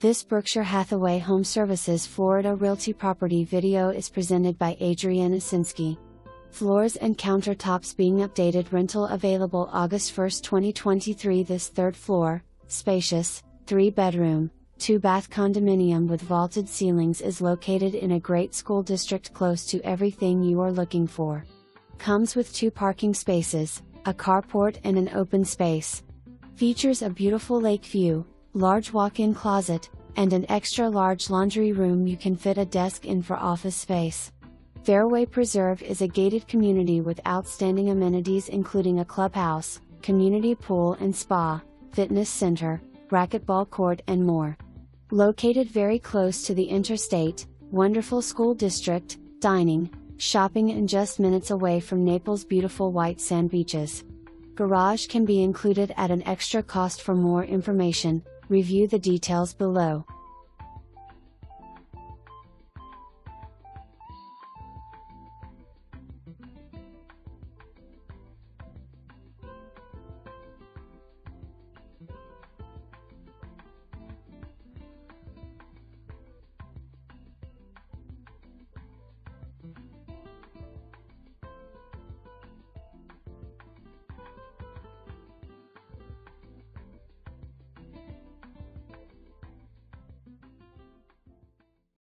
This Berkshire Hathaway Home Services Florida Realty property video is presented by Adrienne Osinski. Floors and countertops being updated rental available August 1, 2023 This third floor, spacious, 3 bedroom, 2 bath condominium with vaulted ceilings is located in a great school district close to everything you are looking for. Comes with two parking spaces, a carport and an open space. Features a beautiful lake view, large walk-in closet, and an extra large laundry room you can fit a desk in for office space. Fairway Preserve is a gated community with outstanding amenities including a clubhouse, community pool and spa, fitness center, racquetball court and more. Located very close to the interstate, wonderful school district, dining, shopping and just minutes away from Naples' beautiful white sand beaches. Garage can be included at an extra cost for more information, review the details below.